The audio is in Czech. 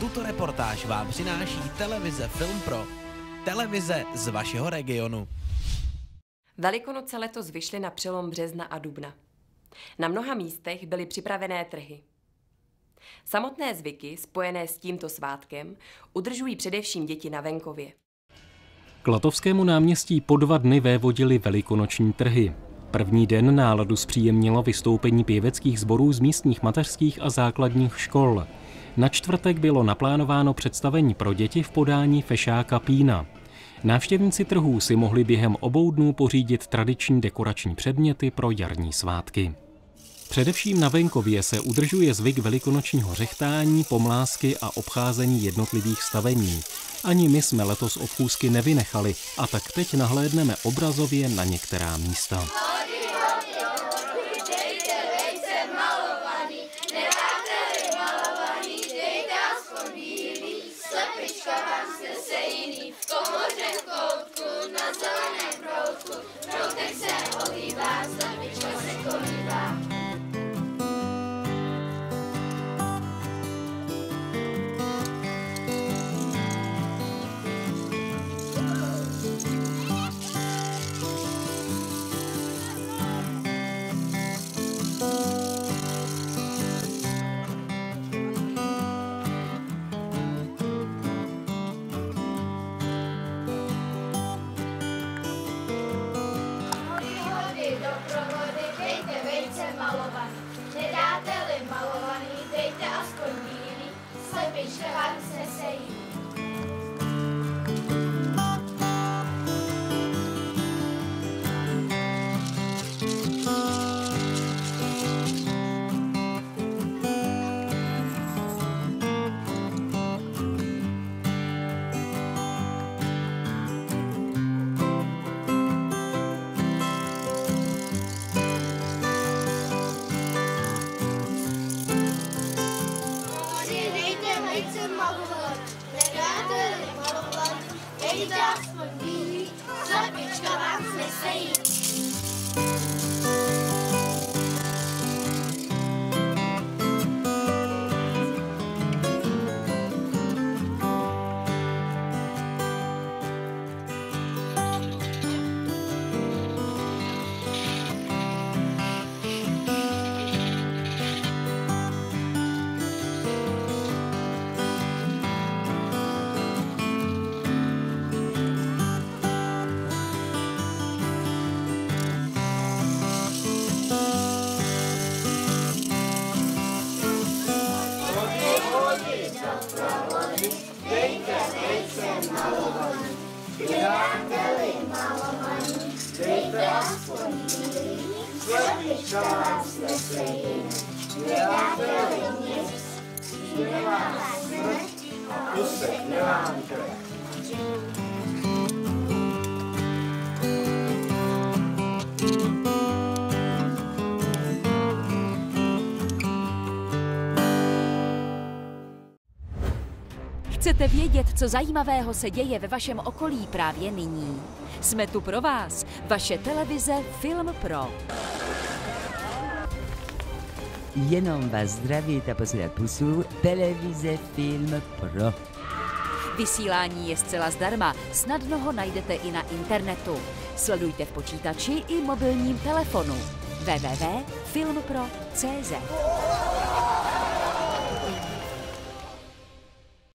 Tuto reportáž vám přináší televize Film Pro. Televize z vašeho regionu. Velikonoce letos vyšly na přelom března a dubna. Na mnoha místech byly připravené trhy. Samotné zvyky, spojené s tímto svátkem, udržují především děti na venkově. K Latovskému náměstí po dva dny vévodili velikonoční trhy. První den náladu zpříjemnilo vystoupení pěveckých sborů z místních mateřských a základních škol. Na čtvrtek bylo naplánováno představení pro děti v podání fešáka Pína. Návštěvníci trhů si mohli během obou dnů pořídit tradiční dekorační předměty pro jarní svátky. Především na venkově se udržuje zvyk velikonočního řechtání, pomlásky a obcházení jednotlivých stavení. Ani my jsme letos obchůzky nevynechali a tak teď nahlédneme obrazově na některá místa. holy last provody, dejte vejce malovaný. Nedáte-li malovaný, dejte aspoň bílý, slepička vám se sejí. Nagavati, Nagavati, Nagavati, Nagavati, Chcete vědět, co zajímavého se děje ve vašem okolí právě nyní? Jsme tu pro vás, vaše televize Film Pro. Jenom vás zdraví a posílat pusu televize Film Pro. Vysílání je zcela zdarma, snadno ho najdete i na internetu. Sledujte v počítači i mobilním telefonu www.filmpro.cz